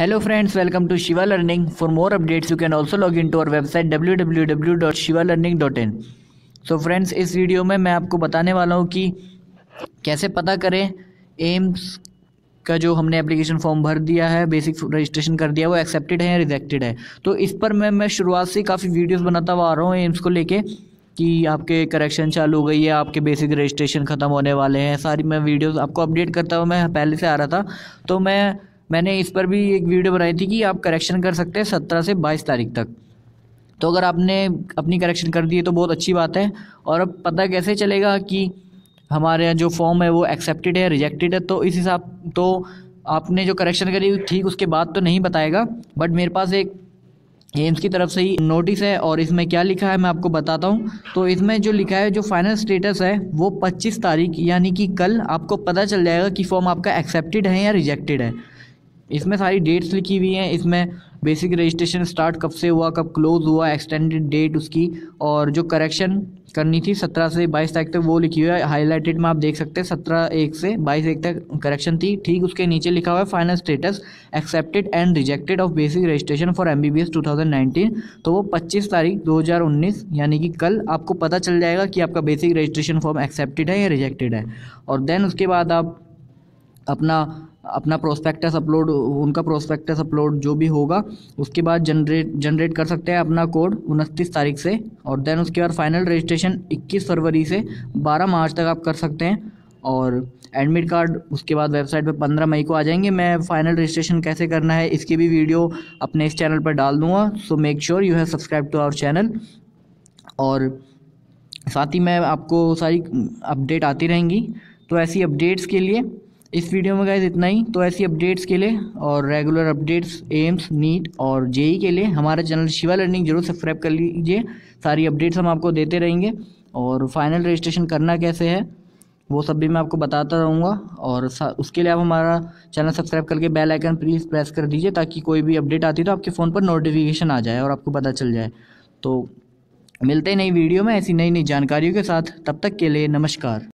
Hello friends, welcome to Shiva Learning. For more updates, you can also log into our website www.shivalearning.in. So friends, इस video में मैं आपको बताने वाला हूँ कि कैसे पता करें एम्स का जो हमने एप्लीकेशन फॉर्म भर दिया है बेसिक रजिस्ट्रेशन कर दिया वो एक्सेप्टेड है या रिजेक्टेड है तो इस पर मैं मैं शुरुआत से काफ़ी वीडियोस बनाता हुआ आ रहा हूँ एम्स को लेके कि आपके करेक्शन चालू हो गई है आपके बेसिक रजिस्ट्रेशन ख़त्म होने वाले हैं सारी मैं वीडियोस आपको अपडेट करता हुआ मैं पहले से आ रहा था तो मैं मैंने इस पर भी एक वीडियो बनाई थी कि आप करेक्शन कर सकते हैं सत्रह से बाईस तारीख तक। तो अगर आपने अपनी करेक्शन कर दी है तो बहुत अच्छी बात है। और अब पता कैसे चलेगा कि हमारे यहाँ जो फॉर्म है वो एक्सेप्टेड है रिजेक्टेड है तो इस हिसाब तो आपने जो करेक्शन करी ठीक उसके बाद तो नहीं बताएगा। बट मेरे पास एक एम्स की तरफ़ से ही नोटिस है और इसमें क्या लिखा है मैं आपको बताता हूँ। तो इसमें जो लिखा है, जो फाइनल स्टेटस है, वो 25 तारीख, यानी कि कल आपको पता चल जाएगा कि फॉर्म आपका एक्सेप्टेड है या रिजेक्टेड है। इसमें सारी डेट्स लिखी हुई हैं। इसमें बेसिक रजिस्ट्रेशन स्टार्ट कब से हुआ, कब क्लोज हुआ एक्सटेंडेड डेट उसकी और जो करेक्शन करनी थी सत्रह से बाईस तारीख तक वो लिखी हुई है। हाईलाइटेड में आप देख सकते हैं, सत्रह एक से बाईस एक तक करेक्शन थी। ठीक उसके नीचे लिखा हुआ है final status accepted and rejected of basic registration for M B B S two thousand nineteen तो वो पच्चीस तारीख दो हज़ार उन्नीस, यानी कि कल आपको पता चल जाएगा कि आपका बेसिक रजिस्ट्रेशन फॉर्म एक्सेप्टेड है या रिजेक्टेड है। और देन उसके बाद आप अपना अपना प्रोस्पेक्टस अपलोड उनका प्रोस्पेक्टस अपलोड जो भी होगा, उसके बाद जनरेट जनरेट कर सकते हैं अपना कोड उनतीस तारीख से और देन उसके बाद फाइनल रजिस्ट्रेशन 21 फरवरी से 12 मार्च तक आप कर सकते हैं और एडमिट कार्ड उसके बाद वेबसाइट पे 15 मई को आ जाएँगे। मैं फाइनल रजिस्ट्रेशन कैसे करना है, इसकी भी वीडियो अपने इस चैनल पर डाल दूँगा so make sure you have subscribe to our channel और साथ ही मैं आपको सारी अपडेट आती रहेंगी। तो ऐसी अपडेट्स के लिए इस वीडियो में गाइज़ इतना ही। तो ऐसी अपडेट्स के लिए और रेगुलर अपडेट्स एम्स नीट और जेई के लिए हमारा चैनल शिवा लर्निंग ज़रूर सब्सक्राइब कर लीजिए। सारी अपडेट्स हम आपको देते रहेंगे। और फाइनल रजिस्ट्रेशन करना कैसे है, वो सब भी मैं आपको बताता रहूँगा। और उसके लिए आप हमारा चैनल सब्सक्राइब करके बेल आइकन प्लीज़ प्रेस कर दीजिए ताकि कोई भी अपडेट आती तो आपके फ़ोन पर नोटिफिकेशन आ जाए और आपको पता चल जाए। तो मिलते हैं नई वीडियो में ऐसी नई नई जानकारियों के साथ। तब तक के लिए नमस्कार।